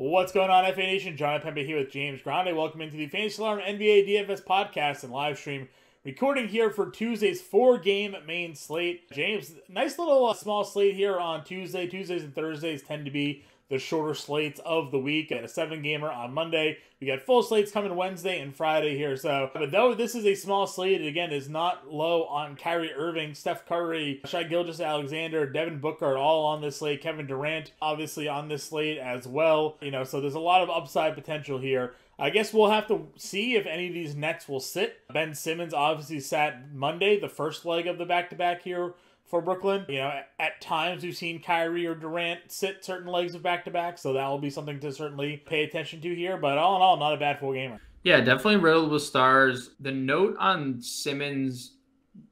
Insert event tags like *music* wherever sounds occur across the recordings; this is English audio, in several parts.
What's going on, FA Nation? Jon Impemba here with James Grande. Welcome into the Fantasy Alarm NBA DFS podcast and live stream. Recording here for Tuesday's four game main slate. James, nice little uh, small slate here on Tuesday. Tuesdays and Thursdays tend to be the shorter slates of the week. At a seven gamer on Monday. We got full slates coming Wednesday and Friday here. So, but though this is a small slate, it again is not low on Kyrie Irving, Steph Curry, Shai Gilgeous-Alexander, Devin Booker, all on this slate. Kevin Durant, obviously on this slate as well. You know, so there's a lot of upside potential here. I guess we'll have to see if any of these Nets will sit. Ben Simmons obviously sat Monday, the first leg of the back to back here for Brooklyn. You know, at times we've seen Kyrie or Durant sit certain legs of back to back, so that will be something to certainly pay attention to here. But all in all, not a bad full gamer. Yeah, definitely riddled with stars. The note on Simmons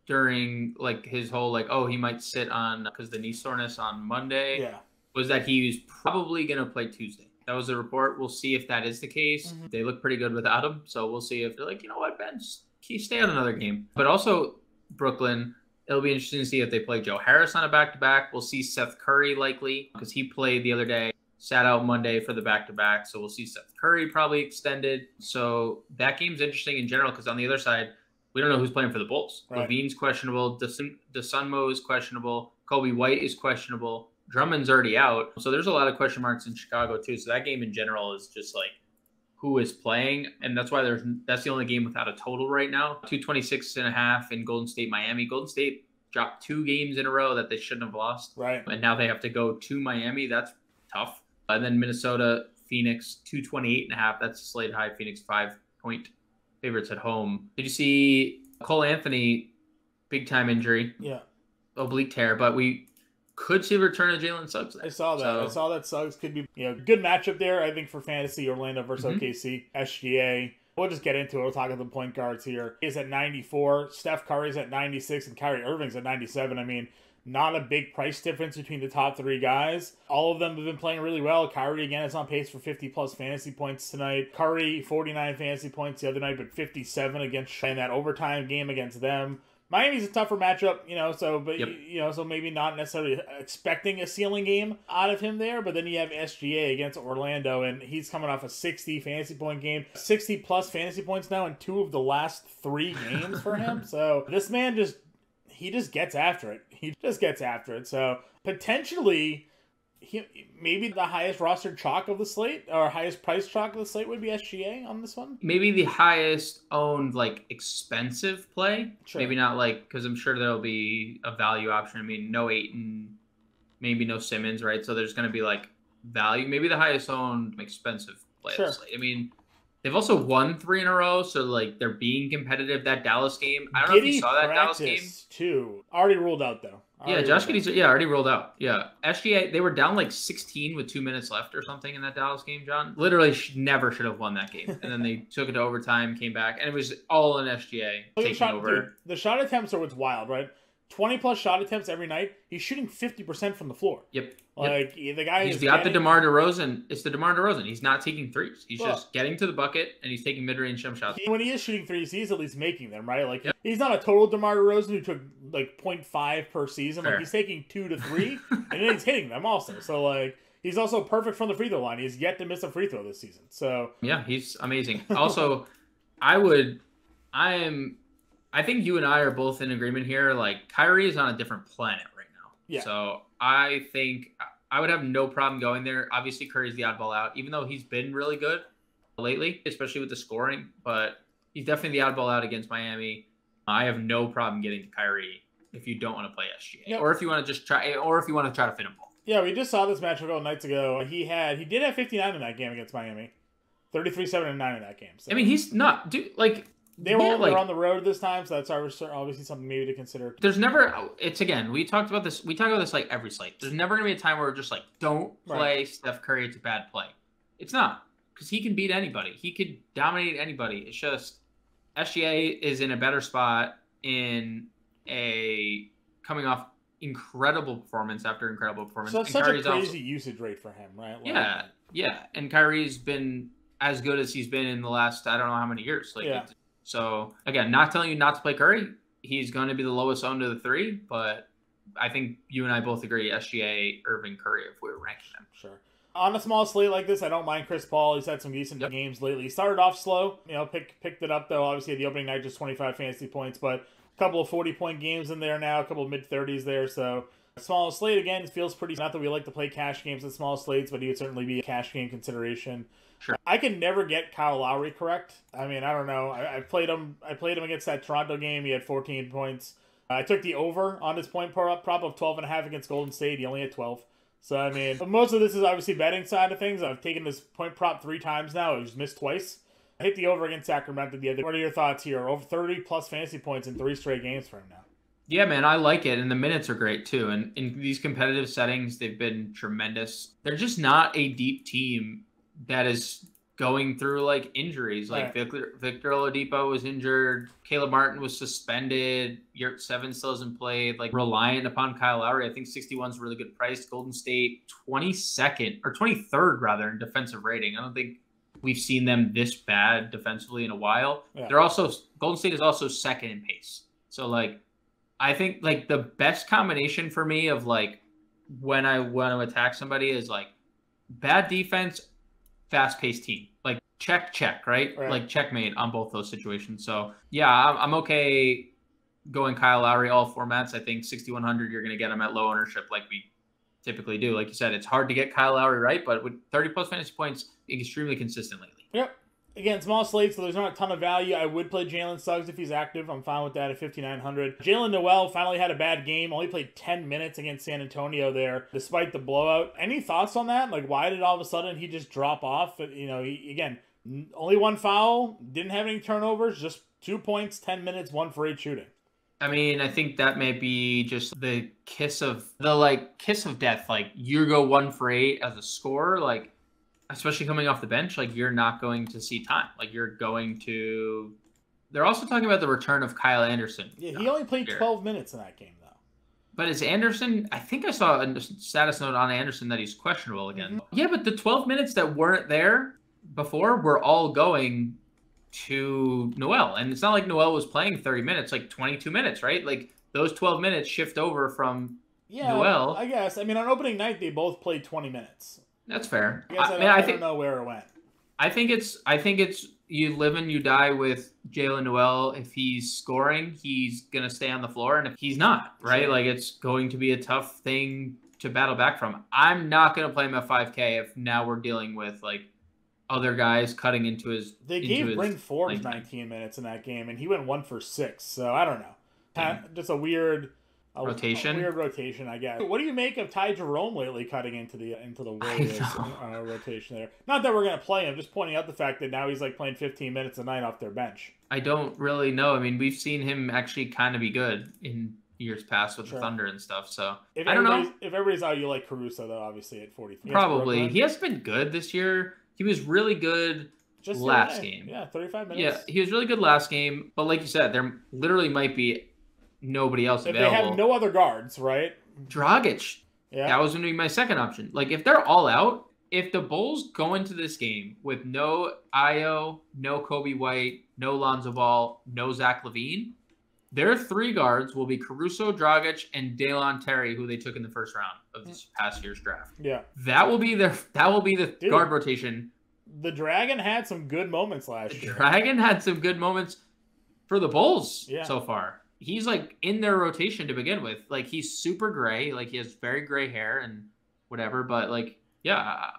during like his whole like oh he might sit on because the knee soreness on Monday Yeah. was that he was probably gonna play Tuesday. That was the report. We'll see if that is the case. Mhm. They look pretty good without him, so we'll see if they're like you know what Ben, just stay on another game. But also Brooklyn. It'll be interesting to see if they play Joe Harris on a back to back. We'll see Seth Curry likely because he played the other day, sat out Monday for the back to back. So we'll see Seth Curry probably extended. So that game's interesting in general because on the other side, we don't know who's playing for the Bulls. Right. LaVine's questionable. DeSun- Dosunmu is questionable. Coby White is questionable. Drummond's already out. So there's a lot of question marks in Chicago too. So that game in general is just like who is playing and that's why there's that's the only game without a total right now. 226 and a half in golden state miami. Golden state dropped two games in a row that they shouldn't have lost. Right. and now they have to go to miami. That's tough. And then minnesota phoenix 228 and a half. That's a slate high. Phoenix five point favorites at home. Did you see cole anthony big time injury? Yeah. oblique tear but we could see return of jalen suggs I saw that. I saw that Suggs could be, you know, good matchup there. I think for fantasy, Orlando versus Mhm. OKC, SGA. We'll just get into it. We'll talk about the point guards here. He's at 94. Steph Curry's at 96, and Kyrie Irving's at 97. I mean, not a big price difference between the top three guys. All of them have been playing really well. Kyrie again is on pace for 50 plus fantasy points tonight. Curry 49 fantasy points the other night, but 57 against in that overtime game against them. Miami's a tougher matchup, you know, so but Yep. you know, so maybe not necessarily expecting a ceiling game out of him there, but then you have SGA against Orlando and he's coming off a 60 fantasy point game, 60 plus fantasy points now in two of the last 3 *laughs* games for him. So this man just he just gets after it. He just gets after it. So potentially he, maybe the highest rostered chalk of the slate or highest price chalk of the slate would be SGA on this one. maybe the highest owned like expensive play. Sure. Maybe not like because I'm sure there'll be a value option. I mean, no Ayton, maybe no Simmons, right? So there's going to be like value. Maybe the highest owned expensive play. of the Sure. slate. I mean, they've also won three in a row, so like they're being competitive. That Dallas game, I don't know if you saw that Dallas game. too. Already ruled out though. Yeah, Josh. Giddey's yeah already rolled out. Yeah, SGA they were down like 16 with two minutes left or something in that Dallas game. Jon literally sh- never should have won that game, and then they *laughs* took it to overtime, came back, and it was all in SGA Look taking shot, over. dude, the shot attempts are what's wild, right? 20 plus shot attempts every night. He's shooting 50% from the floor. Yep. yep. Like the guy He's is got getting, the DeMar DeRozan. It's the DeMar DeRozan. He's not taking threes. He's Well- just getting to the bucket and he's taking mid-range jump shots. he- when he is shooting threes, he's at least making them, right? Like Yep. he's not a total DeMar DeRozan who took like 0.5 per season. Like he's taking two to three, *laughs* and then he's hitting them also. So like he's also perfect from the free throw line. He's yet to miss a free throw this season. So Yeah, he's amazing. Also, I would, I am, I think you and I are both in agreement here. Like Kyrie is on a different planet right now. Yeah. So I think I would have no problem going there. Obviously, Curry's the oddball out, even though he's been really good lately, especially with the scoring. But he's definitely the oddball out against Miami. I have no problem getting to Kyrie if you don't want to play SGA, Yep. or if you want to just try, or if you want to try to fit him both. yeah, we just saw this match a couple nights ago. He had he did have 59 in that game against Miami. 33 7 and 9 in that game. So I mean, he's not, dude. Like they were, yeah, they were like- on the road this time, so that's obviously obviously something maybe to consider. there's never it's again we talked about this we talk about this like every slate there's never gonna be a time where we're just like don't play Right. steph curry it's a bad play it's not because he can beat anybody he could dominate anybody it's just sga is in a better spot in a coming off incredible performance after incredible performance So and such a Kyrie's crazy also- usage rate for him, right? Like, yeah yeah and kyrie's been as good as he's been in the last i don't know how many years like Yeah. so again not telling you not to play curry he's going to be the lowest owned of the three but I think you and I both agree SGA, Irving, Curry, if we were ranking them. Sure. On a small slate like this, I don't mind Chris Paul. He's had some decent yep. games lately. He started off slow, you know, pick, picked it up though. Obviously, the opening night just 25 fantasy points, but a couple of 40 point games in there now, a couple of mid 30s there. So small slate again it feels pretty. Not that we like to play cash games in small slates, but he would certainly be a cash game consideration. Sure. I can never get Kyle Lowry correct. I mean, I don't know. I, I played him. I played him against that Toronto game. He had 14 points. I took the over on his point prop, prop of 12 and a half against Golden State. He only had 12. So I mean, most of this is obviously betting side of things. I've taken this point prop three times now. It was missed twice. I hit the over against Sacramento the other. What are your thoughts here? Over 30 plus fantasy points in three straight games for him now. Yeah, man, I like it, and the minutes are great too. And in these competitive settings, they've been tremendous. They're just not a deep team that is going through like injuries. Like right. Victor, Victor Oladipo was injured, Caleb Martin was suspended, Yurtseven still hasn't played. Like reliant upon Kyle Lowry, I think 61 is really good price. Golden State 22nd or 23rd rather in defensive rating. I don't think we've seen them this bad defensively in a while. Yeah. They're also Golden State is also second in pace. So like I think like the best combination for me of like when I want to attack somebody is like bad defense fast paced team. Like check, check, right? right? Like checkmate on both those situations. So yeah, I'm, I'm okay going Kyle Lowry all formats. I think 6,100, you're going to get him at low ownership like we typically do. Like you said, it's hard to get Kyle Lowry right, but with 30 plus fantasy points, extremely consistent lately. Yep. Again, small slate, so there's not a ton of value. I would play Jalen Suggs if he's active. I'm fine with that at 5,900. Jaylen Nowell finally had a bad game. Only played 10 minutes against San Antonio there, despite the blowout. Any thoughts on that? Like, why did all of a sudden he just drop off? You know, he, again, only one foul, didn't have any turnovers, just two points, 10 minutes, one for eight shooting. I mean, I think that may be just the kiss of the like kiss of death. Like you go one for eight as a scorer, like especially coming off the bench, like you're not going to see time. Like you're going to. They're also talking about the return of Kyle Anderson. Yeah, he only played here. 12 minutes in that game, though. But is Anderson? I think I saw a status note on Anderson that he's questionable again. Mm-hmm. Yeah, but the 12 minutes that weren't there before were all going to Nowell, and it's not like Nowell was playing 30 minutes, like 22 minutes, right? Like those 12 minutes shift over from yeah, Nowell. I guess. I mean, on opening night, they both played 20 minutes. That's fair. I, I, mean, I, I think, don't know where it went. I think it's I think it's you live and you die with Jaylen Nowell. If he's scoring, he's gonna stay on the floor, and if he's not, right, sure. like it's going to be a tough thing to battle back from. I'm not gonna play him at 5K if now we're dealing with like other guys cutting into his. They gave Bryn Forbes 19 minutes in that game, and he went one for six. So I don't know. Just a weird a, rotation. A weird rotation, I guess. What do you make of Ty Jerome lately cutting into the into the Warriors uh, rotation there? Not that we're gonna play him, just pointing out the fact that now he's like playing 15 minutes a night off their bench. I don't really know. I mean, we've seen him actually kind of be good in years past with sure. the Thunder and stuff. So if I don't know. If everybody's out, you like Caruso though, obviously at 43. Probably. He has been good this year. He was really good. Just last game. Yeah, 35 minutes. Yeah, he was really good last game. But like you said, there literally might be nobody else if available. They have no other guards, right? Dragic. Yeah. That was going to be my second option. Like if they're all out, if the Bulls go into this game with no Ayo, no Coby White, no Lonzo Ball, no Zach LaVine, their three guards will be Caruso, Dragic, and Dalen Terry, who they took in the first round of this past year's draft. Yeah, that will be their that will be the Dude, guard rotation. The Dragon had some good moments last the year. Dragon had some good moments for the Bulls yeah. so far he's like in their rotation to begin with. Like he's super gray, like he has very gray hair and whatever. But like, yeah,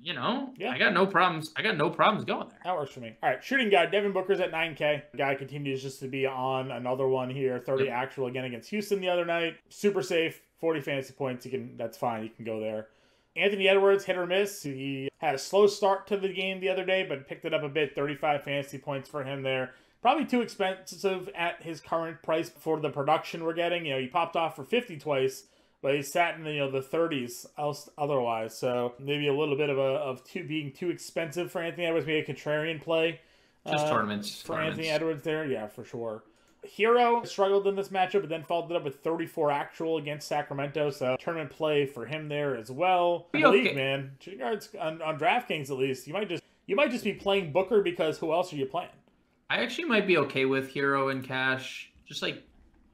you know, yeah. I got no problems. I got no problems going there. That works for me. All right, shooting guy Devin Booker's at 9K. Guy continues just to be on another one here. 30 yep. actual again against Houston the other night. Super safe. 40 fantasy points. You can. That's fine. You can go there. Anthony Edwards hit or miss. He had a slow start to the game the other day, but picked it up a bit. 35 fantasy points for him there probably too expensive at his current price for the production we're getting. You know, he popped off for 50 twice, but he sat in the, you know the 30s else otherwise. So maybe a little bit of a of too being too expensive for Anthony Edwards, maybe a contrarian play. Just uh, tournaments for tournaments. Anthony Edwards there, yeah, for sure. Herro struggled in this matchup, but then followed it up with 34 actual against Sacramento. So tournament play for him there as well. Be okay. League, man, guards on, on DraftKings at least. You might just you might just be playing Booker because who else are you playing? I actually might be okay with Herro and Cash. Just like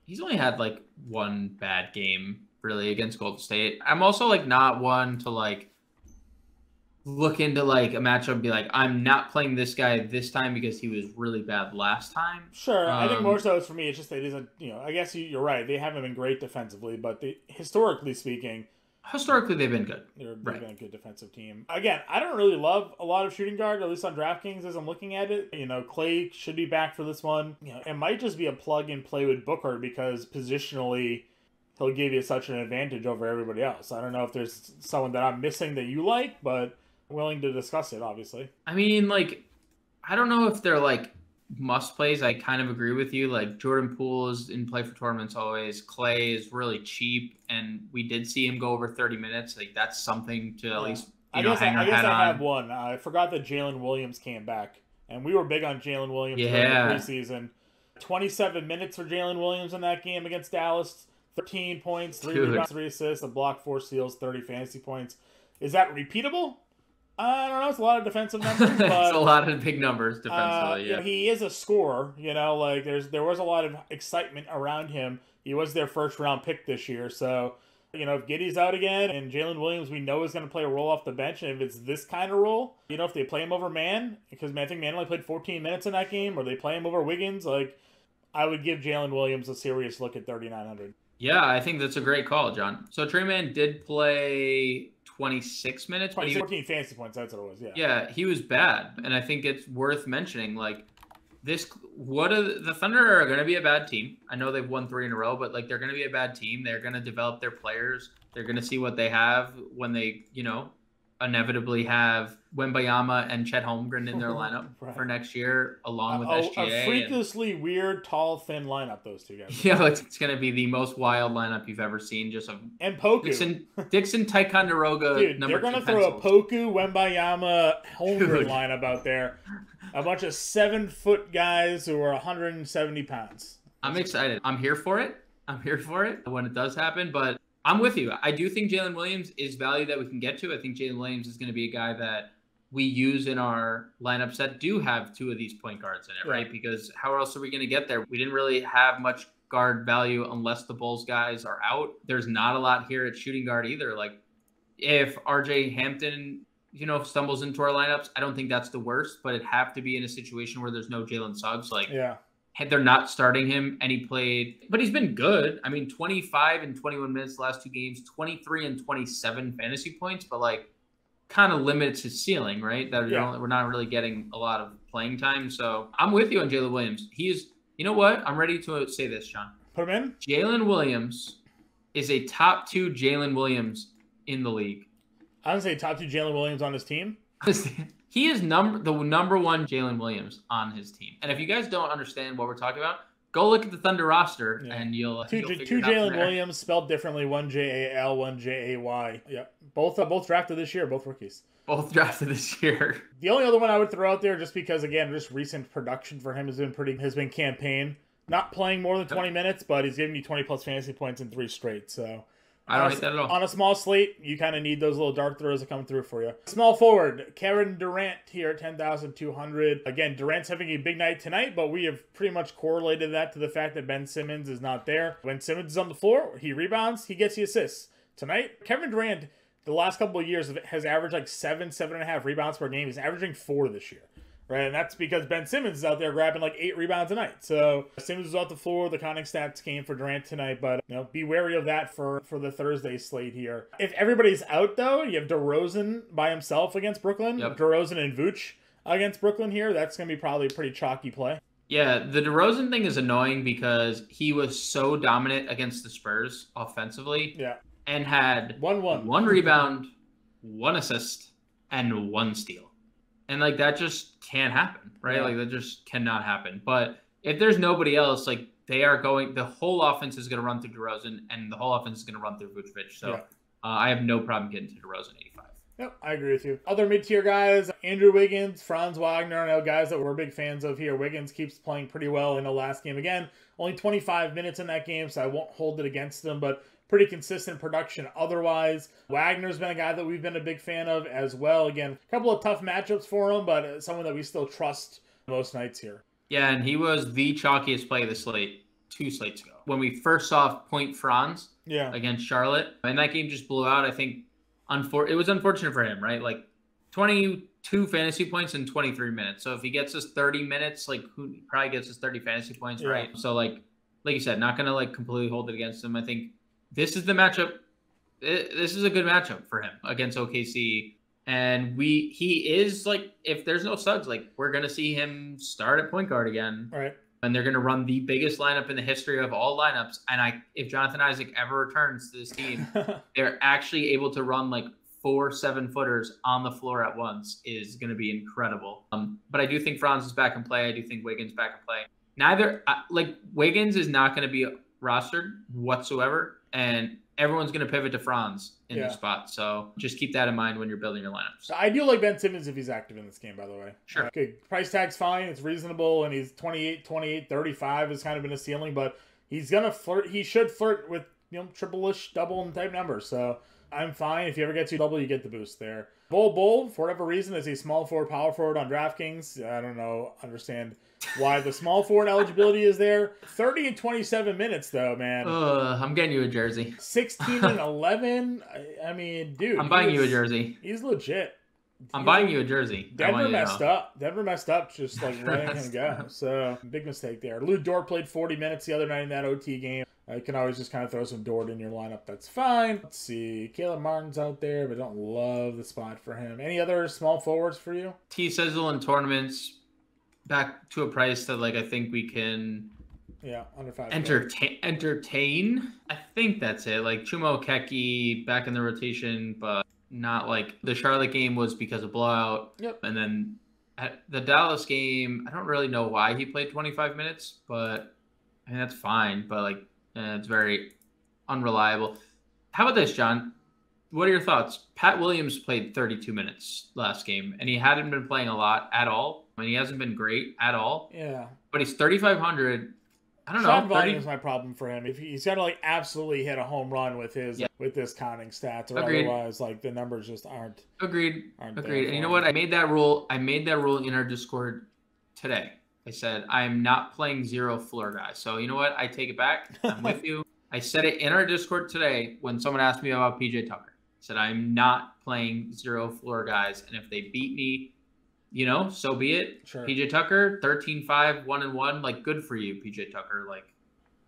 he's only had like one bad game really against Golden State. I'm also like not one to like look into like a matchup and be like, I'm not playing this guy this time because he was really bad last time. Sure, I think Um, more so it's for me. It's just they isn't. You know, I guess you- you're right. They haven't been great defensively, but they, historically speaking, Historically, they've been good. they're, they've Right. been a good defensive team. Again, I don't really love a lot of shooting guard, at least on DraftKings as I'm looking at it. You know, Klay should be back for this one. You know, it might just be a plug and play with Booker because positionally, he'll give you such an advantage over everybody else. I don't know if there's someone that I'm missing that you like, but willing to discuss it, obviously. I mean, like, I don't know if they're like must plays. I kind of agree with you. Like Jordan Poole is in play for tournaments always. Klay is really cheap, and we did see him go over 30 minutes. Like that's something to Yeah. at least you I know guess hang I, I guess I on. have one. I forgot that Jalen Williams came back, and we were big on Jalen Williams during the preseason. Twenty-seven minutes for Jalen Williams in that game against Dallas. Thirteen points, three Dude. rebounds, three assists, a block, four steals, thirty fantasy points. Is that repeatable? I don't know. It's a lot of defensive *laughs* numbers, it's but a lot of big numbers uh, defensively. you yeah. know, he is a scorer. You know, like there's there was a lot of excitement around him. He was their first round pick this year, so you know if Giddey's out again and Jalen Williams we know is going to play a role off the bench, and if it's this kind of role, you know if they play him over Mann because I think Mann only played 14 minutes in that game, or they play him over Wiggins, like I would give Jalen Williams a serious look at 3900. Yeah, I think that's a great call, Jon. So Tre Mann did play 26 minutes, but 20, he, 14 fantasy points. That's what it was. Yeah. yeah, he was bad, and I think it's worth mentioning. Like this, what are the Thunder are going to be a bad team. I know they've won three in a row, but like they're going to be a bad team. They're going to develop their players. They're going to see what they have when they, you know, inevitably have Wembanyama and Chet Holmgren in their *laughs* lineup Right. for next year, along with a, SGA. a and- freakishly weird, tall, thin lineup. Those two guys. *laughs* yeah, it's, it's going to be the most wild lineup you've ever seen. Just a And Poku. Dixon, *laughs* Dixon, Ticonderoga, Dude, they're gonna throw pencils. a Poku, Wembanyama, Holmgren Dude. lineup out there. A bunch of seven foot guys who are 170 pounds. I'm excited. I'm here for it. I'm here for it when it does happen. But I'm with you. I do think Jalen Williams is value that we can get to. I think Jalen Williams is going to be a guy that we use in our lineups that do have two of these point guards in it, right? Because how else are we going to get there? We didn't really have much guard value unless the Bulls guys are out. There's not a lot here at shooting guard either. Like if RJ Hampton, you know, stumbles into our lineups, I don't think that's the worst, but it'd have to be in a situation where there's no Jalen Suggs. Like Yeah. Had they're not starting him and he played but he's been good i mean 25 and 21 minutes the last two games 23 and 27 fantasy points but like kind of limits his ceiling right that Yeah. we're not really getting a lot of playing time so i'm with you on jalen williams he's you know what i'm ready to say this john Put him in. jalen williams is a top two jalen williams in the league I would say top two Jalen Williams on his team. *laughs* he is number the number one Jalen Williams on his team. And if you guys don't understand what we're talking about, go look at the Thunder roster Yeah. and you'll Two, you'll figure two it out from Jalen there. Williams spelled differently. One J A L, one J A Y. Yep. Both uh, both drafted this year. Both rookies. both *laughs* drafted this year. The only other one I would throw out there, just because again, just recent production for him has been pretty has been campaign. Not playing more than Yep. 20 minutes, but he's giving you 20 plus fantasy points in three straight. So I don't on a- hate that at all. On a small slate, you kind of need those little dart throws to come through for you. Small forward, Kevin Durant here at 10,200. Again, Durant's having a big night tonight, but we have pretty much correlated that to the fact that Ben Simmons is not there. When Simmons is on the floor, he rebounds, he gets the assists. Tonight, Kevin Durant, the last couple of years, has averaged like seven, seven and a half rebounds per game. He's averaging four this year. Right, and that's because Ben Simmons is out there grabbing like eight rebounds a night. So Simmons was off the floor. The counting stats came for Durant tonight, but you know, be wary of that for for the Thursday slate here. If everybody's out though, you have DeRozan by himself against Brooklyn. Yep. DeRozan and Vooch against Brooklyn here. That's gonna be probably a pretty chalky play. Yeah, the DeRozan thing is annoying because he was so dominant against the Spurs offensively Yeah, and had one one. one rebound, one assist, and one steal. And like that just can't happen, right? Yeah. Like that just cannot happen. But if there's nobody else, like they are going, the whole offense is going to run through DeRozan, and the whole offense is going to run through Vucevic. So Yeah. uh, I have no problem getting to DeRozan 85. Yep, I agree with you. Other mid tier guys, Andrew Wiggins, Franz Wagner, I know guys that we're big fans of here. Wiggins keeps playing pretty well in the last game again. Only 25 minutes in that game, so I won't hold it against him, but pretty consistent production otherwise. Wagner's been a guy that we've been a big fan of as well. Again, a couple of tough matchups for him, but someone that we still trust most nights here. Yeah, and he was the chalkiest play of the slate two slates ago. When we first saw Point Franz Yeah. against Charlotte, and that game just blew out. I think unfor- it was unfortunate for him, right? Like 22 fantasy points in 23 minutes. So if he gets us 30 minutes, like who probably gets us 30 fantasy points, Yeah. right? So like like you said, not gonna like completely hold it against him. I think this is the matchup. This is a good matchup for him against OKC. And we he is like if there's no Suggs, like we're gonna see him start at point guard again. All right. And they're gonna run the biggest lineup in the history of all lineups. And I if Jonathan Isaac ever returns to this team, *laughs* they're actually able to run like four seven footers on the floor at once is going to be incredible. Um, but I do think Franz is back in play. I do think Wiggins back in play. Neither uh, like Wiggins is not going to be rostered whatsoever, and everyone's going to pivot to Franz in Yeah. spot. So just keep that in mind when you're building your lineups. I do like Ben Simmons if he's active in this game, by the way. Sure. Good. Price tag's fine. It's reasonable. And he's 28, 28, 35 has kind of been a ceiling, but he's going to flirt. He should flirt with, you know, triple-ish, double and type numbers. So I'm fine. If you ever get to double, you get the boost there. Bol Bol, for whatever reason, is a small forward, power forward on DraftKings. I don't know, understand why the small forward eligibility is there. 30 and 27 minutes, though, man. Uh, I'm getting you a jersey. 16 and 11. I, I mean, dude. I'm buying you a jersey. He's legit. I'm He's- buying you a jersey. Denver want you to messed up. Denver messed up just like *laughs* letting him go. up. So big mistake there. Lu Dort played 40 minutes the other night in that OT game. Uh, you can always just kind of throw some Dort in your lineup. That's fine. Let's see. Caleb Martin's out there, but don't love the spot for him. Any other small forwards for you? T Sizzle in tournaments back to a price that like I think we can Yeah, under five. entertain entertain. I think that's it. Like Chuma Okeke back in the rotation, but not like the Charlotte game was because of blowout. Yep. And then at the Dallas game, I don't really know why he played 25 minutes, but I mean that's fine. But like eh, it's very unreliable. How about this, Jon? What are your thoughts? Pat Williams played 32 minutes last game, and he hadn't been playing a lot at all. I mean, he hasn't been great at all, Yeah. but he's 3,500. I don't Shot know. volume 30, is my problem for him. If he- he's got to like absolutely hit a home run with his Yeah. with this counting stats, or Agreed. otherwise like the numbers just aren't Agreed. aren't Agreed. And you know what? I made that rule. I made that rule in our Discord today. I said I am not playing zero floor guys. So you know what? I take it back. I'm with *laughs* you. I said it in our Discord today when someone asked me about PJ Tucker. I said I'm not playing zero floor guys, and if they beat me, you know, so be it. Sure. PJ Tucker, 13-5, 1 and 1, like good for you, PJ Tucker. Like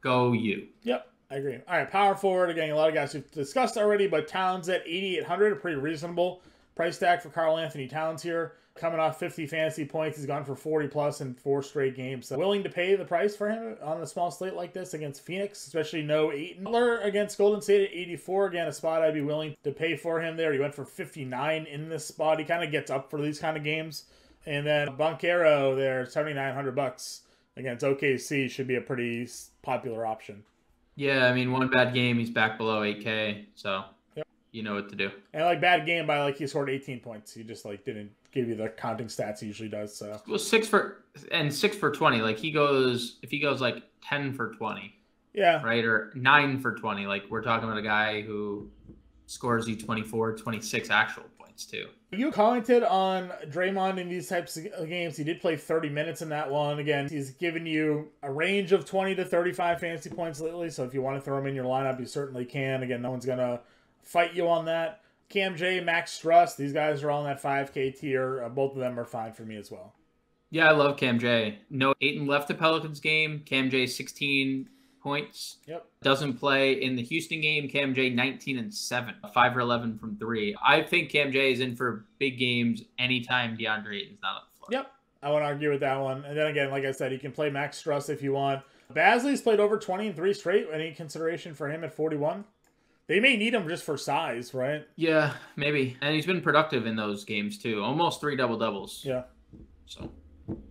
go you. Yep, I agree. All right, power forward again. A lot of guys we've discussed already, but Towns at 8,800, a pretty reasonable price tag for Karl-Anthony Towns here. Coming off 50 fantasy points, he's gone for 40 plus in four straight games. So willing to pay the price for him on a small slate like this against Phoenix, especially no Ayton. Butler against Golden State at 84, again a spot I'd be willing to pay for him there. He went for 59 in this spot. He kind of gets up for these kind of games. And then Banchero there, 7,900 bucks against OKC should be a pretty popular option. Yeah, I mean one bad game, he's back below 8K. So. You know what to do. And like bad game by like he scored 18 points. He just like didn't give you the counting stats he usually does. So Well, six for and six for twenty. Like he goes, if he goes like ten for twenty, yeah, right, or nine for twenty, like we're talking about a guy who scores you 24, 26 actual points too. you commented on Draymond in these types of games. He did play 30 minutes in that one. Again, he's given you a range of 20 to 35 fantasy points lately. So if you want to throw him in your lineup, you certainly can. Again, no one's gonna fight you on that. Cam J, Max Strus, these guys are all in that 5K tier. Uh, both of them are fine for me as well. Yeah, I love Cam J. No, Ayton left the Pelicans game. Cam J 16 points. Yep. Doesn't play in the Houston game. Cam J 19 and 7, 5 or 11 from 3. I think Cam J is in for big games anytime DeAndre Ayton's not on the floor. Yep. I won't argue with that one. And then again, like I said, you can play Max Strus if you want. Bazley's played over 20 and 3 straight. Any consideration for him at 41? They may need him just for size, right? Yeah, maybe. And he's been productive in those games too. Almost three double doubles. Yeah. So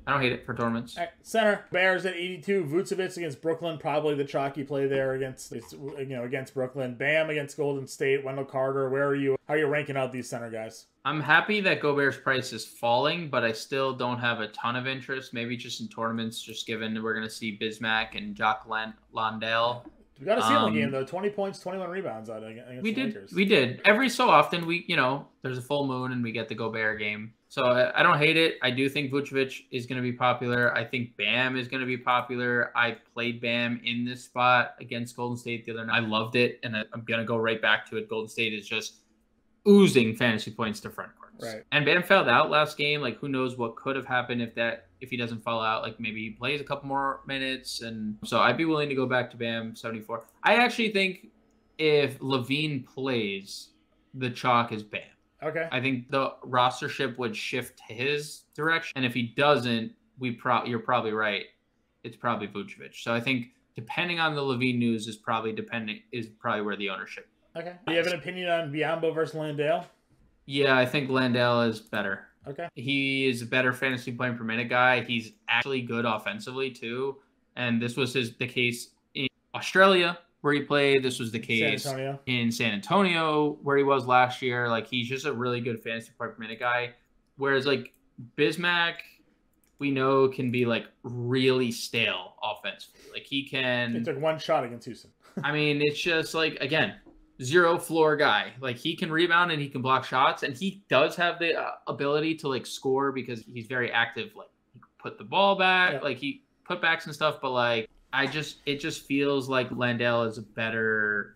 I don't hate it for tournaments. Right, center Bears at 82. Vucevic against Brooklyn, probably the chalky play there against you know against Brooklyn. Bam against Golden State. Wendell Carter. Where are you? How are you ranking out these center guys? I'm happy that Gobert's price is falling, but I still don't have a ton of interest. Maybe just in tournaments, just given we're gonna see Bismack and Jock Lan- Landale. We got a ceiling Um, game though. 20 points, 21 rebounds out against We the did, Lakers. we did. Every so often, we you know, there's a full moon and we get the Gobert game. So I, I don't hate it. I do think Vucevic is going to be popular. I think Bam is going to be popular. I played Bam in this spot against Golden State the other night. I loved it, and I, I'm going to go right back to it. Golden State is just oozing fantasy points to front court. Right. And Bam fouled out last game. Like, who knows what could have happened if that if he doesn't fall out? Like, maybe he plays a couple more minutes. And so I'd be willing to go back to Bam 74. I actually think if LaVine plays, the chalk is Bam. Okay. I think the rostership would shift to his direction, and if he doesn't, we pro you're probably right. It's probably Vucevic. So I think depending on the LaVine news is probably depending is probably where the ownership. Okay. Do you have an opinion on Biyombo versus Landale? Yeah, I think Landale is better. Okay. He is a better fantasy point per minute guy. He's actually good offensively too, and this was his the case in Australia where he played. This was the case Antonio. in San Antonio where he was last year. Like he's just a really good fantasy point per minute guy. Whereas like Bismack, we know can be like really stale offensively. Like he can. can. took one shot against Houston. I mean, it's just like again, zero floor guy. Like he can rebound and he can block shots, and he does have the uh, ability to like score because he's very active. Like he put the ball back, Yeah. like he put backs and stuff. But like I just, it just feels like Landale is a better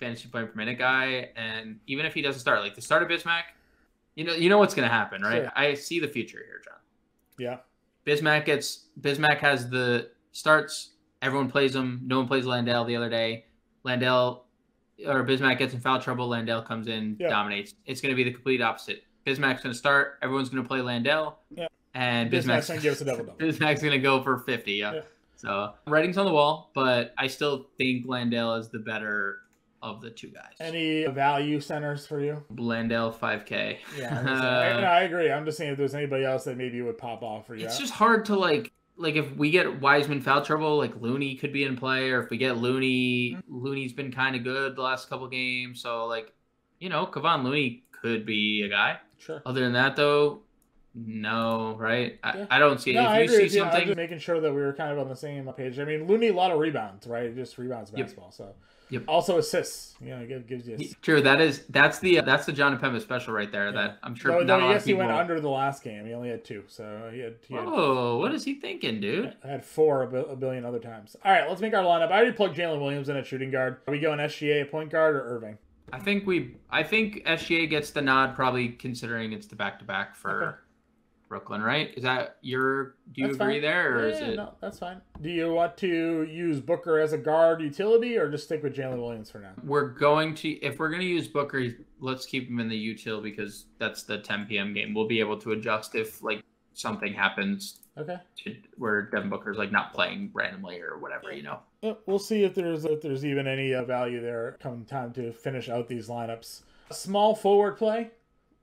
fantasy point per minute guy, and even if he doesn't start, like the start of Bismack, you know, you know what's gonna happen, right? Sure. I see the future here, Jon. Yeah. Bismack gets Bismack has the starts. Everyone plays him. No one plays Landale the other day. Landale or Bismack gets in foul trouble. Landale comes in, Yeah. dominates. It's going to be the complete opposite. Bismack's going to start. Everyone's going to play Landale. Yeah. And Bismack's Bismack's, gonna give us a double-double. *laughs* Bismack's going to go for 50. Yeah. Yeah. So writing's on the wall, but I still think Landale is the better of the two guys. Any value centers for you? Landale 5K. Yeah. I, *laughs* I agree. I'm just saying if there's anybody else that maybe would pop off for you. It's just hard to like like if we get Wiseman foul trouble, like Looney could be in play, or if we get Looney, Looney's been kind of good the last couple games, so like you know, Kevon Looney could be a guy. Sure. Other than that, though, no, right? I, Yeah. I don't see. No, I if you see you. Something, just making sure that we were kind of on the same page. I mean, Looney, a lot of rebounds, right? He just rebounds Yep. basketball. So, Yep. also assists. You know, it gives- you. assists. true. That is that's the that's the Jon Impemba special right there. Yeah. That I'm sure No, no, yes, he went under the last game. He only had two, so he had, he had, Oh, what is he thinking, dude? I had four a, billion other times. All right, let's make our lineup. I already plugged Jalen Williams in at shooting guard. Are we going SGA point guard or Irving? I think we. I think SGA gets the nod, probably considering it's the back to back for Okay. Brooklyn, right? Is that your? Do you That's agree fine. there, or yeah, is it? no, that's fine. Do you want to use Booker as a guard utility or just stick with Jalen Williams for now? We're going to if we're going to use Booker, let's keep him in the util because that's the 10 p.m. game. We'll be able to adjust if like something happens Okay. to where Devin Booker's like not playing randomly or whatever, you know. Yeah, We'll see if there's if there's even any uh, value there come time to finish out these lineups. A Small forward play.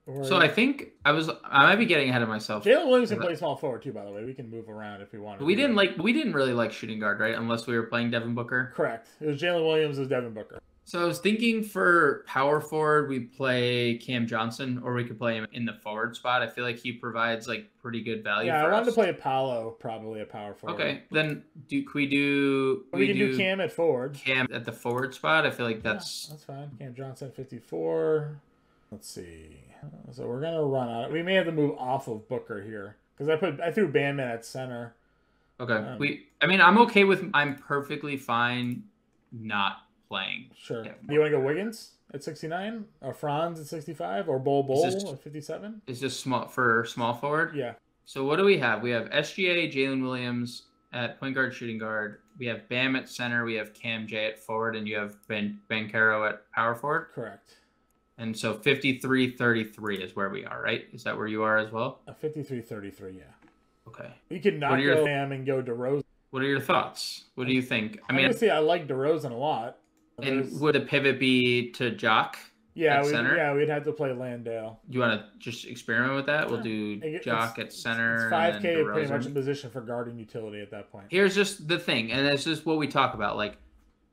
Or- So I think I was I might be getting ahead of myself. Jalen Williams can play small forward too. By the way, we can move around if we want. We didn't like we didn't really like shooting guard, right? Unless we were playing Devin Booker. Correct. It was Jalen Williams as Devin Booker. So I was thinking for power forward, we play Cam Johnson, or we could play him in the forward spot. I feel like he provides like pretty good value. Yeah, I wanted to play Paolo probably a power forward. Okay, then do can we do We, can do, Cam at forward. Cam at the forward spot. I feel like Yeah, that's that's fine. Cam Johnson, 54. Let's see. So we're gonna run out. We may have to move off of Booker here because I put I threw Bam at center. okay. Um, we, I mean, I'm okay with. I'm perfectly fine not playing. Sure. Do you want to go Wiggins at 69 or Franz at 65 or Bol Bol this- at 57? Is this small for small forward? Yeah. So what do we have? We have SGA, Jalen Williams at point guard, shooting guard. We have Bam at center. We have Cam J at forward, and you have Ben Bankero at power forward. Correct. And so 53-33 is where we are, right? Is that where you are as well? Uh, a 53-33. Yeah. Okay. We could not What are your- go Bam and go DeRozan. What are your thoughts? What do you think? I mean, Obviously, I like DeRozan a lot. and There's- would the pivot be to Jock? yeah, we, yeah, we'd have to play Landale. You want to just experiment with that? We'll do It- Jock at center. It's five K pretty much in position for guarding utility at that point. Here's just the thing, and it's just what we talk about. Like,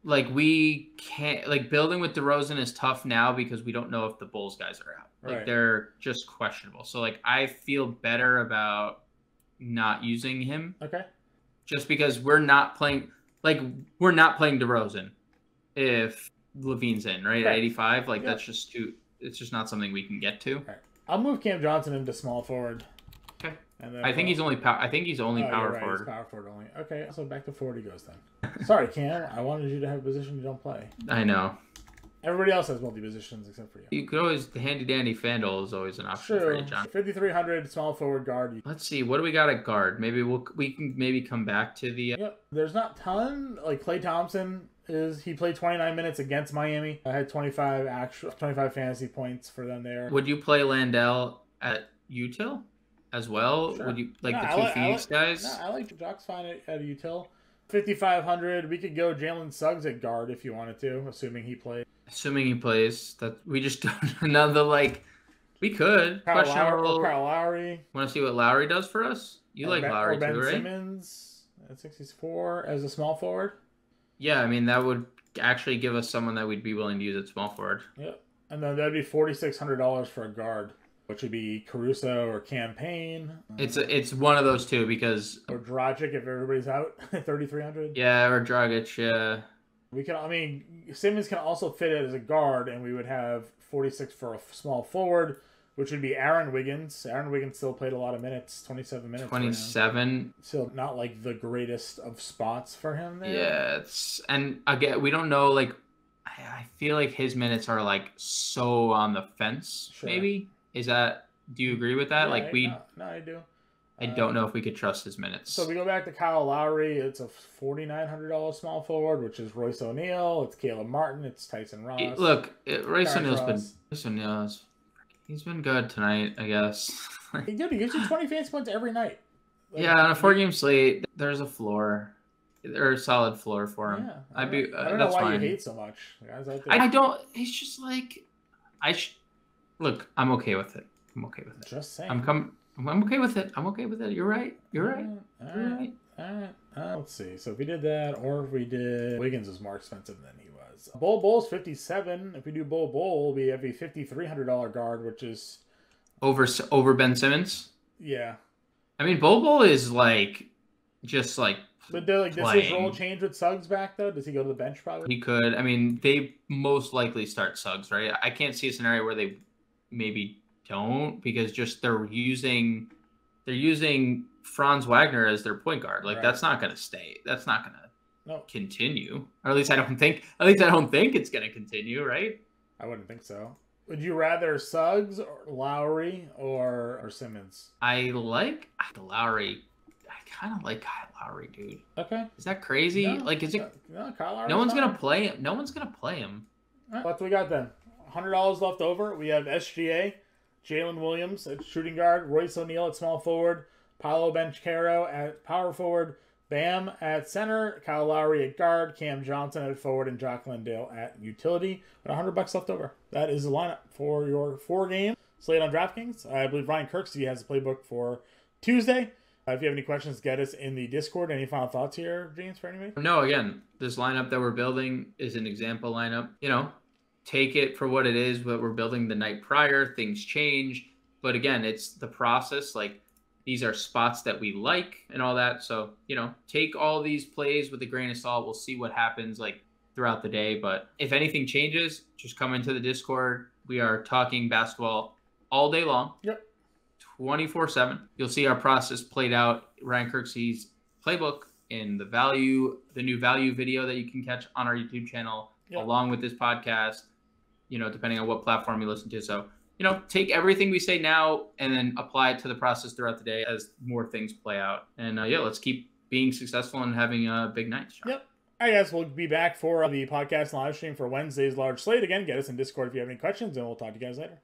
like we can't like building with DeRozan is tough now because we don't know if the Bulls guys are out. Like Right. they're just questionable. So like I feel better about not using him Okay. just because we're not playing like we're not playing DeRozan if LaVine's in right at 85. Like Yeah. that's just too. It's just not something we can get to. I'll move Cam Johnson into small forward. And then I think he's only power. I think he's only Oh, power right, he's forward. power forward only. Okay, so back to forward he goes then. Sorry, Cam. I wanted you to have a position you don't play. I know. Everybody else has multi positions except for you. You could always the handy dandy Fanduel is always an option for you, Jon. 5,300 small forward guard. Let's see, what do we got at guard? Maybe we'll we can maybe come back to the. Uh, Yep. There's not ton. Like Klay Thompson is he played 29 minutes against Miami. I had 25 actual 25 fantasy points for them there. would you play Landale at util as well? Sure. Would you like No, the I two like- I Phoenix like- guys? No, I like Jock's fine at, at util. 5,500. We could go Jalen Suggs at guard if you wanted to, assuming he plays. Assuming he plays, that we just *laughs* don't know the like. We could. Kyle Lowry. Kyle Lowry. Want to see what Lowry does for us? You like Ben, Lowry Ben too, right? Simmons at 64 as a small forward. Yeah, I mean that would actually give us someone that we'd be willing to use at small forward. Yep. And then that'd be $4,600 for a guard, which would be Caruso or Campaign. It's a, it's one of those two because or Dragic if everybody's out, *laughs* 3,300. yeah, or Dragic. Yeah, We can, I mean, Simmons can also fit it as a guard, and we would have 46 for a small forward, which would be Aaron Wiggins. Aaron Wiggins still played a lot of minutes, 27 minutes. right twenty seven. Still not like the greatest of spots for him there. Yeah, it's and again we don't know like I, I feel like his minutes are like so on the fence. Sure. Maybe is that? Do you agree with that? Yeah, like we, No, no, I do. I Uh, don't know if we could trust his minutes. So we go back to Kyle Lowry. It's a $4,900 small forward, which is Royce O'Neale. It's Caleb Martin. It's Tyson Ross. It- Look, it, Royce O'Neale's been Royce O'Neale's he's been good tonight, I guess. *laughs* He did. He gives you 20 fantasy points every night. Like, yeah, on a four game slate, there's a floor. There's a solid floor for him. Yeah, I I'd don't, be. I don't know that's why fine. you hate so much. Guys out there. I, I don't. He's just like, I sh- look. I'm okay with it. I'm okay with it. Just saying. I'm come. I'm okay with it. I'm okay with it. You're right. You're right. All You're right. right. All right. Uh, let's see. So if we did that, or if we did Wiggins is more expensive than he was. Bol Bol's fifty seven. If we do Bol Bol, we have a fifty three hundred dollar guard, which is Over over Ben Simmons. yeah. I mean, Bobo is like, just like But do, like does his role change with Suggs back though? Does he go to the bench probably? he could. I mean, they most likely start Suggs, right? I can't see a scenario where they maybe don't because just they're using they're using Franz Wagner as their point guard. Like Right. that's not going to stay. That's not going to No, continue. Or at least I don't think. At least I don't think it's going to continue, right? I wouldn't think so. Would you rather Suggs or Lowry or or Simmons? I like Lowry. I kind of like Kyle Lowry, dude. Okay. Is that crazy? No, like, is it? No, Kyle Lowry's No one's fine. gonna play him. No one's gonna play him. All right, what do we got then? Hundred dollars left over. We have SGA, Jalen Williams at shooting guard, Royce O'Neale at small forward, Paolo Banchero at power forward, Bam at center, Kyle Lowry at guard, Cam Johnson at forward, and Jock Landale at utility. But hundred bucks left over. That is the lineup for your four game slate on DraftKings. I believe Ryan Kirksey has the playbook for Tuesday. Uh, if you have any questions, get us in the Discord. Any final thoughts here, James, for anybody? No, again, this lineup that we're building is an example lineup. You know, take it for what it is. What we're building the night prior, things change, but again, it's the process. Like these are spots that we like and all that. So you know, take all these plays with a grain of salt. We'll see what happens like throughout the day. But if anything changes, just come into the Discord. We are talking basketball all day long. Yep. 24 7. You'll see our process played out. Ryan Kirksey's playbook in the value, the new value video that you can catch on our YouTube channel, Yep. along with this podcast, you know, depending on what platform you listen to. So, you know, take everything we say now and then apply it to the process throughout the day as more things play out. And uh, yeah, let's keep being successful and having a big night. Jon. Yep. Right, guys, we'll be back for the podcast live stream for Wednesday's large slate. Again, get us in Discord if you have any questions, and we'll talk to you guys later.